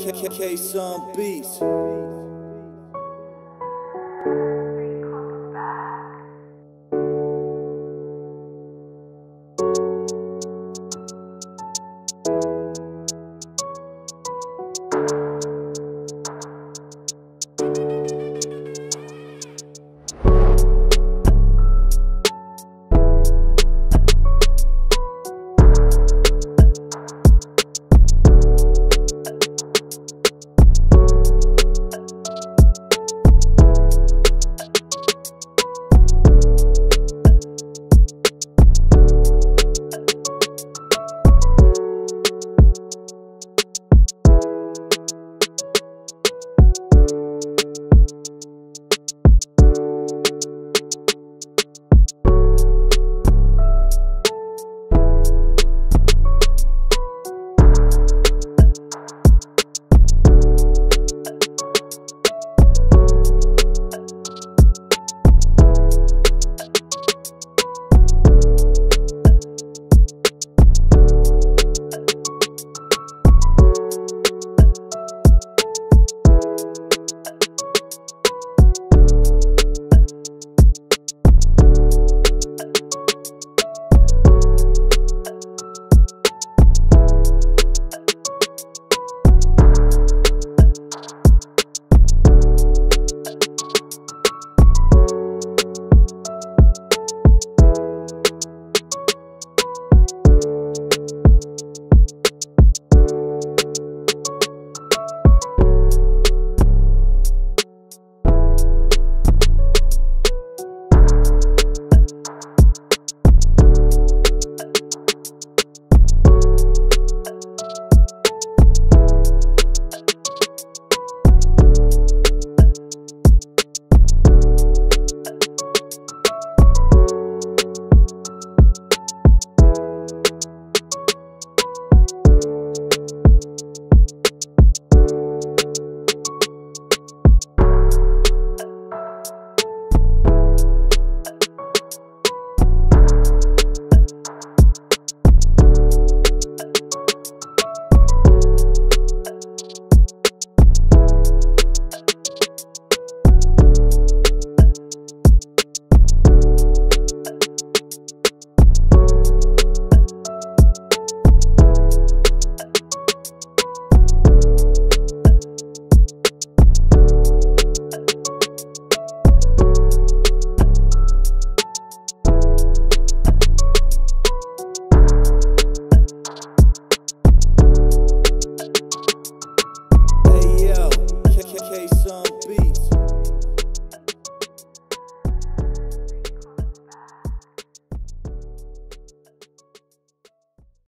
K K K some beats.